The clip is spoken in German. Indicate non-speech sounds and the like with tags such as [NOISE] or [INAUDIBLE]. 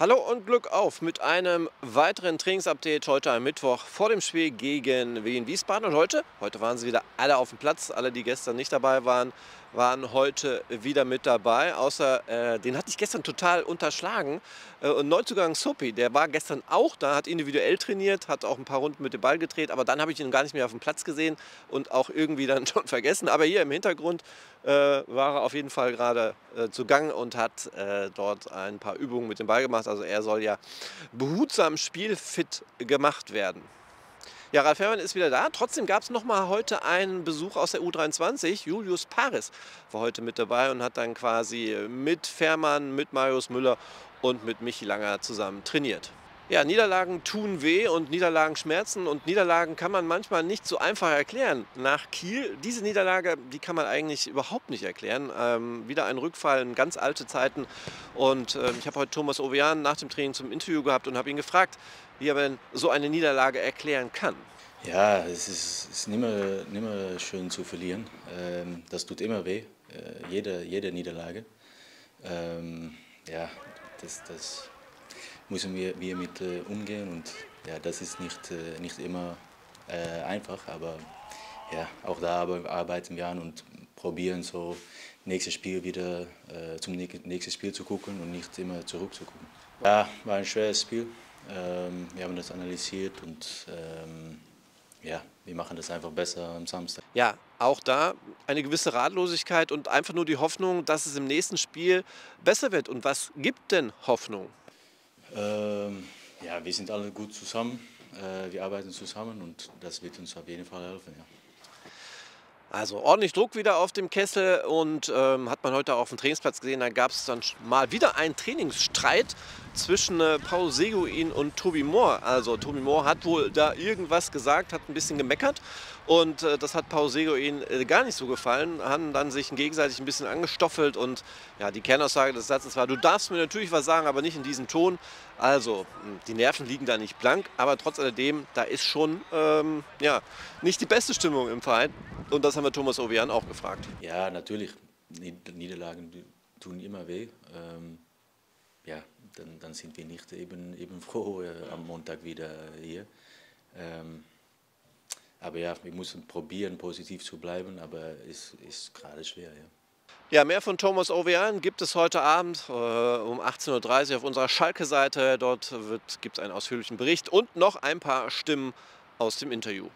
Hallo und Glück auf mit einem weiteren Trainingsupdate heute am Mittwoch vor dem Spiel gegen Wien Wiesbaden. Und heute, heute waren sie wieder alle auf dem Platz, alle, die gestern nicht dabei waren, waren heute wieder mit dabei. Außer äh, den hatte ich gestern total unterschlagen. Äh, und Neuzugang Sopi, der war gestern auch da, hat individuell trainiert, hat auch ein paar Runden mit dem Ball gedreht, aber dann habe ich ihn gar nicht mehr auf dem Platz gesehen und auch irgendwie dann [LAUGHS] schon vergessen. Aber hier im Hintergrund äh, war er auf jeden Fall gerade äh, zu Gang und hat äh, dort ein paar Übungen mit dem Ball gemacht. Also er soll ja behutsam spielfit gemacht werden. Ja, Ralf Herrmann ist wieder da. Trotzdem gab es noch mal heute einen Besuch aus der U23. Julius Paris war heute mit dabei und hat dann quasi mit Fährmann, mit Marius Müller und mit Michi Langer zusammen trainiert. Ja, Niederlagen tun weh und Niederlagen schmerzen und Niederlagen kann man manchmal nicht so einfach erklären. Nach Kiel, diese Niederlage, die kann man eigentlich überhaupt nicht erklären. Ähm, wieder ein Rückfall in ganz alte Zeiten und äh, ich habe heute Thomas Ovean nach dem Training zum Interview gehabt und habe ihn gefragt, wie er denn so eine Niederlage erklären kann. Ja, es ist, ist nicht mehr schön zu verlieren. Ähm, das tut immer weh, äh, jede, jede Niederlage. Ähm, ja, das, das müssen wir, wir mit äh, umgehen und ja, das ist nicht, äh, nicht immer äh, einfach, aber ja, auch da arbeiten wir an und probieren so nächstes Spiel wieder äh, zum nächsten Spiel zu gucken und nicht immer zurück zu gucken. Ja, war ein schweres Spiel. Ähm, wir haben das analysiert und ähm, ja, wir machen das einfach besser am Samstag. Ja, auch da eine gewisse Ratlosigkeit und einfach nur die Hoffnung, dass es im nächsten Spiel besser wird. Und was gibt denn Hoffnung? Ähm, ja, wir sind alle gut zusammen, äh, wir arbeiten zusammen und das wird uns auf jeden Fall helfen. Ja. Also ordentlich Druck wieder auf dem Kessel und ähm, hat man heute auch auf dem Trainingsplatz gesehen, da gab es dann mal wieder einen Trainingsstreit zwischen äh, Paul Seguin und Tobi Moore. Also Tobi Moore hat wohl da irgendwas gesagt, hat ein bisschen gemeckert und äh, das hat Paul Seguin äh, gar nicht so gefallen, haben dann sich gegenseitig ein bisschen angestoffelt und ja, die Kernaussage des Satzes war, du darfst mir natürlich was sagen, aber nicht in diesem Ton. Also hm, die Nerven liegen da nicht blank, aber trotz alledem, da ist schon ähm, ja, nicht die beste Stimmung im Verein. Und das haben wir Thomas Ovian auch gefragt. Ja, natürlich. Niederlagen tun immer weh. Ähm, ja, dann, dann, sind wir nicht eben, eben [LAUGHS] froh äh, am Montag wieder hier. Ähm, aber ja, wir müssen probieren, positiv zu bleiben, aber es ist gerade schwer. Ja. Ja, mehr von Thomas Ovean gibt es heute Abend äh, um 18.30 Uhr auf unserer Schalke-Seite. Dort gibt es einen ausführlichen Bericht und noch ein paar Stimmen aus dem Interview.